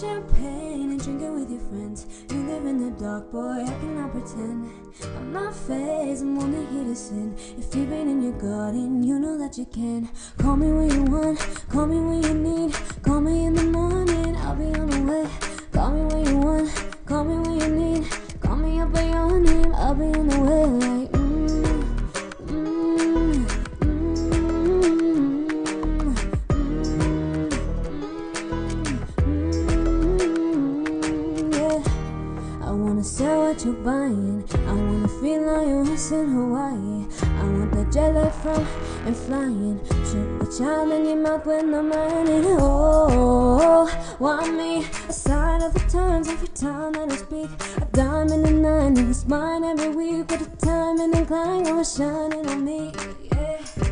champagne and drink it with your friends. You live in the dark, boy, I cannot pretend. I'm not phased, I'm only here to sin. If you've been in your garden, you know that you can. Call me when you want, call me when you need. Wanna sell what you're buying. I wanna feel like you're in Hawaii. I want that jet lag from and flying. Shoot a child in your mouth when I'm running. Oh, want me a sign of the times every time that I speak. A diamond and nine, and it's mine every week. But the time and incline, oh, shining on me. Yeah.